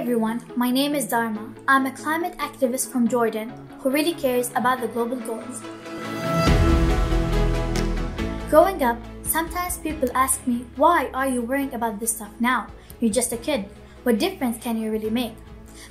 everyone, my name is Dharma. I'm a climate activist from Jordan who really cares about the global goals. Growing up, sometimes people ask me, why are you worrying about this stuff now? You're just a kid. What difference can you really make?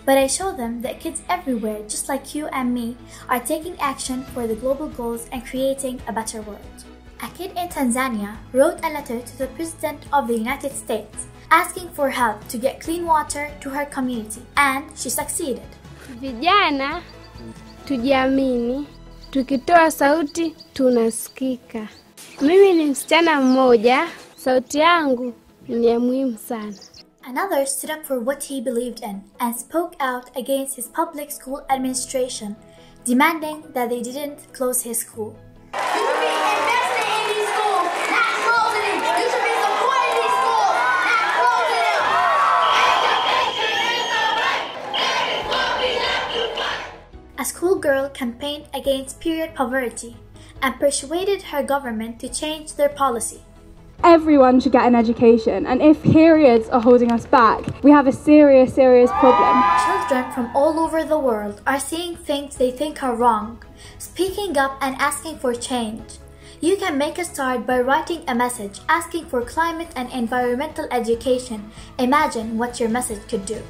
But I show them that kids everywhere, just like you and me, are taking action for the global goals and creating a better world. A kid in Tanzania wrote a letter to the President of the United States asking for help to get clean water to her community, and she succeeded. Vijana tujiamini, tukitoa sauti tunasikika. Mimi ni msichana mmoja, sauti yangu ni ya muhimu sana. Another stood up for what he believed in and spoke out against his public school administration, demanding that they didn't close his school. A schoolgirl campaigned against period poverty and persuaded her government to change their policy. Everyone should get an education, and if periods are holding us back, we have a serious, serious problem. Children from all over the world are seeing things they think are wrong, speaking up and asking for change. You can make a start by writing a message asking for climate and environmental education. Imagine what your message could do.